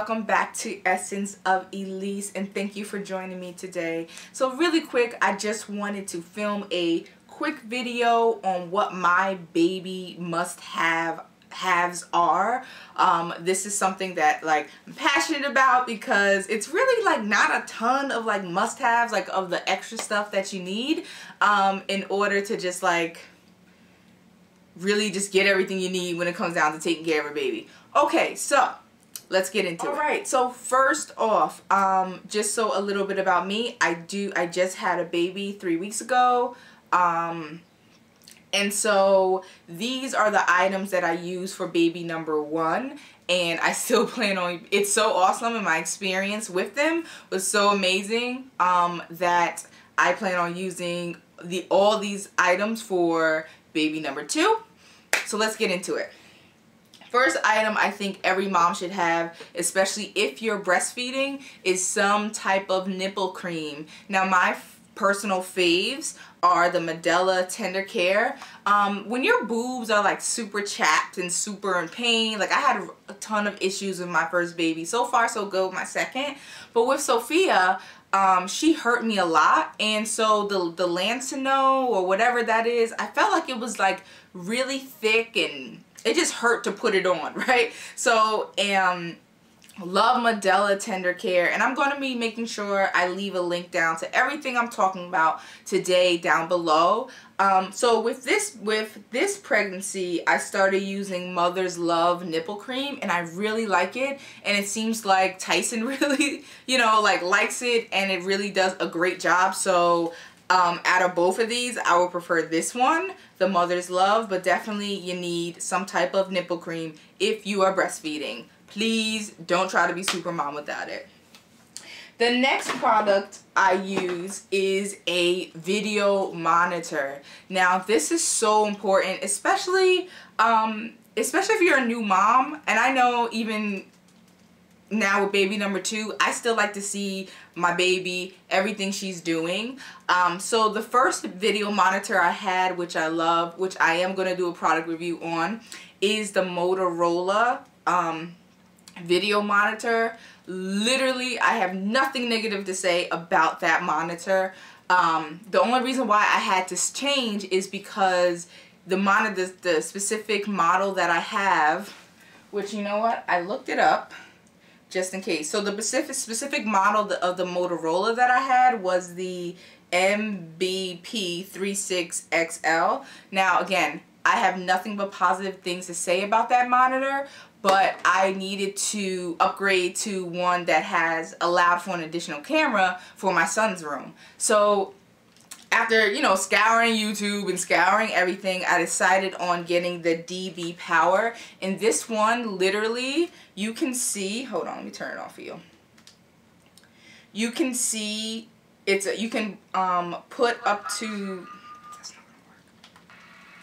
welcome back to Essence of Elise and thank you for joining me today. So really quick, I just wanted to film a quick video on what my baby must have haves are. Um, this is something that like I'm passionate about because it's really like not a ton of like must-haves like of the extra stuff that you need um, in order to just like really just get everything you need when it comes down to taking care of a baby. Okay, so let's get into All it. All right, so first off, um, just so a little bit about me, I do, I just had a baby three weeks ago. Um, and so these are the items that I use for baby number one and I still plan on, it's so awesome and my experience with them was so amazing um, that I plan on using the all these items for baby number two. So let's get into it. First item I think every mom should have, especially if you're breastfeeding, is some type of nipple cream. Now my personal faves are the Medela Tender Care. Um, when your boobs are like super chapped and super in pain, like I had a ton of issues with my first baby. So far so good with my second. But with Sophia, um, she hurt me a lot and so the, the Lansinoh or whatever that is, I felt like it was like really thick and it just hurt to put it on, right? So, um, love Medela Tender Care and I'm going to be making sure I leave a link down to everything I'm talking about today down below. Um, so with this with this pregnancy I started using Mother's Love nipple cream and I really like it and it seems like Tyson really you know like likes it and it really does a great job so um, out of both of these, I would prefer this one, the Mother's Love, but definitely you need some type of nipple cream if you are breastfeeding. Please don't try to be super mom without it. The next product I use is a video monitor. Now this is so important, especially um, especially if you're a new mom. And I know even now with baby number two, I still like to see my baby, everything she's doing. Um, so the first video monitor I had, which I love, which I am going to do a product review on, is the Motorola um, video monitor. Literally, I have nothing negative to say about that monitor. Um, the only reason why I had to change is because the monitor, the, the specific model that I have, which you know what, I looked it up just in case. So the specific specific model of the Motorola that I had was the MBP36XL. Now again, I have nothing but positive things to say about that monitor, but I needed to upgrade to one that has allowed for an additional camera for my son's room. So after, you know, scouring YouTube and scouring everything, I decided on getting the DB Power. And this one, literally, you can see, hold on, let me turn it off for you. You can see, it's a, you can um, put up to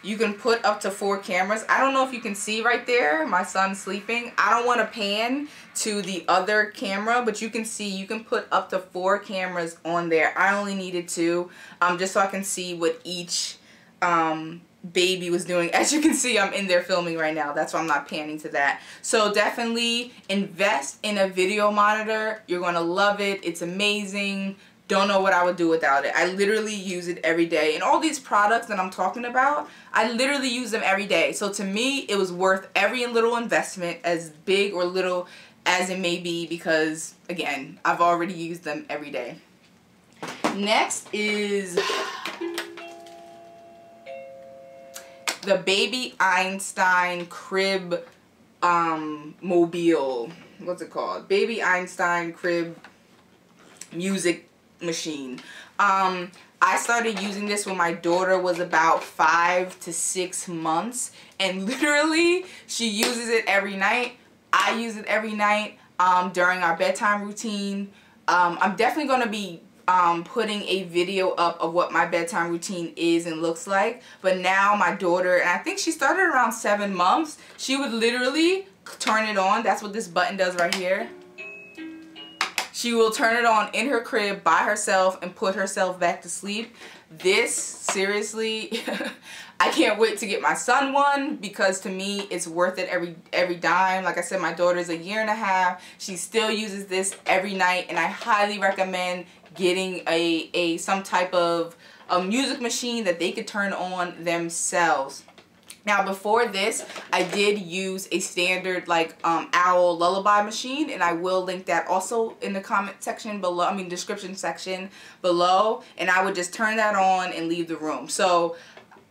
you can put up to four cameras. I don't know if you can see right there. My son's sleeping. I don't want to pan to the other camera, but you can see you can put up to four cameras on there. I only needed two um, just so I can see what each um, baby was doing. As you can see, I'm in there filming right now. That's why I'm not panning to that. So definitely invest in a video monitor. You're going to love it. It's amazing. Don't know what I would do without it. I literally use it every day. And all these products that I'm talking about, I literally use them every day. So to me, it was worth every little investment, as big or little as it may be, because again, I've already used them every day. Next is the Baby Einstein Crib um, Mobile. What's it called? Baby Einstein Crib Music machine. Um, I started using this when my daughter was about five to six months and literally she uses it every night. I use it every night um, during our bedtime routine. Um, I'm definitely going to be um, putting a video up of what my bedtime routine is and looks like. But now my daughter, and I think she started around seven months, she would literally turn it on. That's what this button does right here. She will turn it on in her crib by herself and put herself back to sleep. this, seriously, I can't wait to get my son one because to me it's worth it every every dime. Like I said, my daughter's a year and a half. She still uses this every night and I highly recommend getting a, a some type of a music machine that they could turn on themselves. Now before this, I did use a standard like um, owl lullaby machine and I will link that also in the comment section below, I mean description section below and I would just turn that on and leave the room. So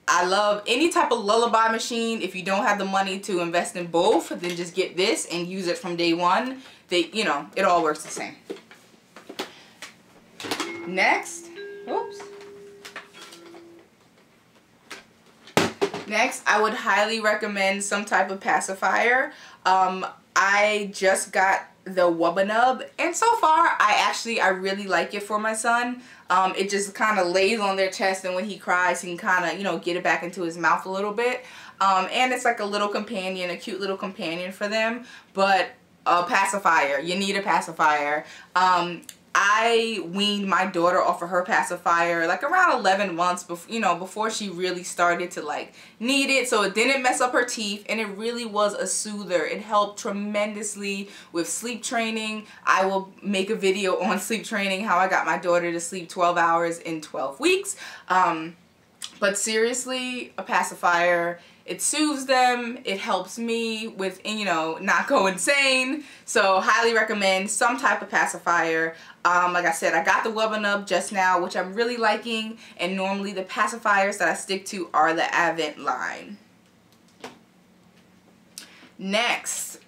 I love any type of lullaby machine. If you don't have the money to invest in both, then just get this and use it from day one. They, you know, it all works the same. Next, oops. Next, I would highly recommend some type of pacifier. Um, I just got the Wubbanub and so far I actually I really like it for my son. Um, it just kind of lays on their chest and when he cries he can kind of you know get it back into his mouth a little bit. Um, and it's like a little companion, a cute little companion for them. But a pacifier, you need a pacifier. Um, I weaned my daughter off of her pacifier like around 11 months before you know before she really started to like need it. So it didn't mess up her teeth and it really was a soother. It helped tremendously with sleep training. I will make a video on sleep training how I got my daughter to sleep 12 hours in 12 weeks. Um, but seriously a pacifier it soothes them. It helps me with, you know, not go insane. So highly recommend some type of pacifier. Um, like I said, I got the Wubbanub just now, which I'm really liking. And normally the pacifiers that I stick to are the Avent line. Next,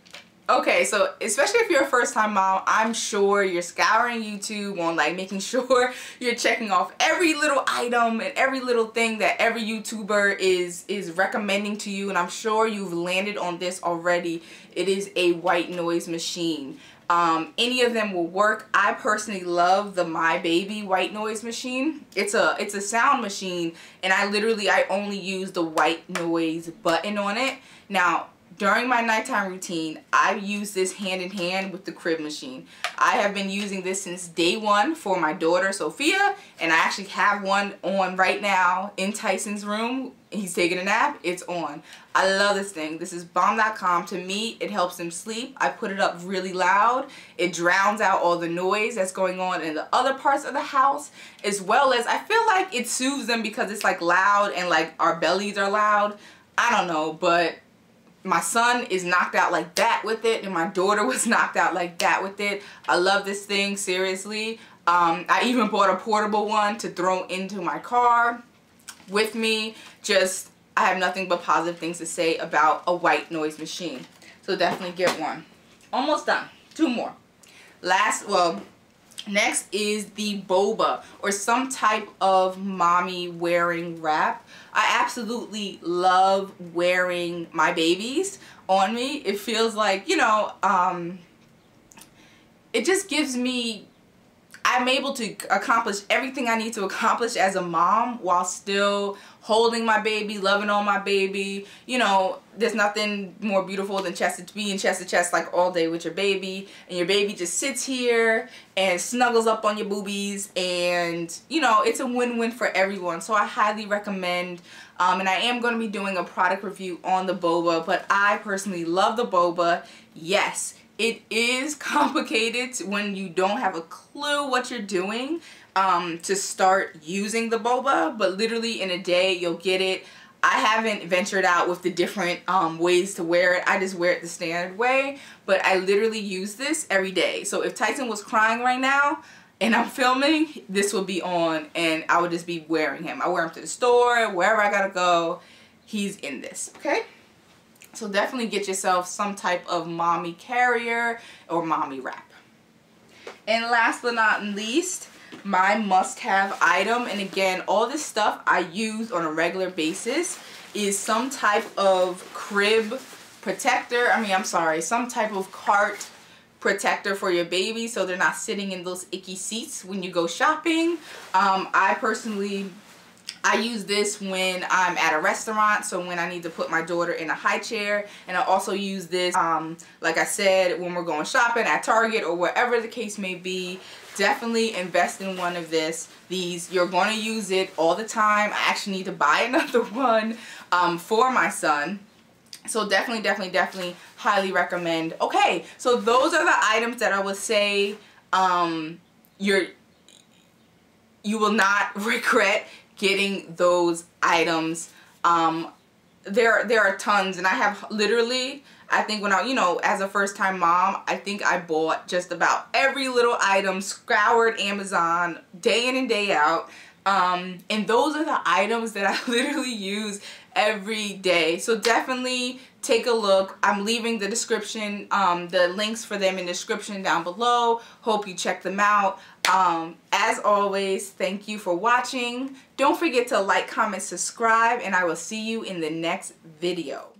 Okay, so especially if you're a first time mom, I'm sure you're scouring YouTube on like making sure you're checking off every little item and every little thing that every YouTuber is is recommending to you and I'm sure you've landed on this already. It is a white noise machine. Um, any of them will work. I personally love the My Baby white noise machine. It's a it's a sound machine and I literally I only use the white noise button on it. Now during my nighttime routine, I use this hand in hand with the crib machine. I have been using this since day one for my daughter, Sophia, and I actually have one on right now in Tyson's room. He's taking a nap. It's on. I love this thing. This is bomb.com. To me, it helps him sleep. I put it up really loud. It drowns out all the noise that's going on in the other parts of the house, as well as I feel like it soothes them because it's like loud and like our bellies are loud. I don't know, but my son is knocked out like that with it and my daughter was knocked out like that with it. I love this thing seriously. Um, i even bought a portable one to throw into my car with me. Just i have nothing but positive things to say about a white noise machine. So definitely get one. Almost done. Two more. Last well Next is the boba or some type of mommy wearing wrap. I absolutely love wearing my babies on me. It feels like, you know, um, it just gives me I'm able to accomplish everything I need to accomplish as a mom while still holding my baby, loving on my baby. You know, there's nothing more beautiful than chest to being chest to chest like all day with your baby. And your baby just sits here and snuggles up on your boobies. And, you know, it's a win-win for everyone. So I highly recommend um, and I am going to be doing a product review on the boba, but I personally love the boba. Yes, it is complicated when you don't have a clue what you're doing um, to start using the boba, but literally in a day you'll get it. I haven't ventured out with the different um, ways to wear it. I just wear it the standard way, but I literally use this every day. So if Tyson was crying right now and I'm filming, this will be on and I would just be wearing him. I wear him to the store, wherever I gotta go, he's in this, okay? So definitely get yourself some type of mommy carrier or mommy wrap. And last but not least, my must-have item, and again, all this stuff I use on a regular basis, is some type of crib protector. I mean, I'm sorry, some type of cart protector for your baby so they're not sitting in those icky seats when you go shopping. Um, I personally I use this when I'm at a restaurant, so when I need to put my daughter in a high chair. And I also use this, um, like I said, when we're going shopping at Target or wherever the case may be. Definitely invest in one of this. These, you're going to use it all the time. I actually need to buy another one um, for my son. So definitely, definitely, definitely highly recommend. Okay, so those are the items that I would say um, you're you will not regret getting those items. Um, there, there are tons, and I have literally, I think when I, you know, as a first time mom, I think I bought just about every little item, scoured Amazon day in and day out. Um, and those are the items that I literally use every day. So definitely take a look. I'm leaving the description, um, the links for them in the description down below. Hope you check them out. Um, as always, thank you for watching. Don't forget to like, comment, subscribe, and I will see you in the next video.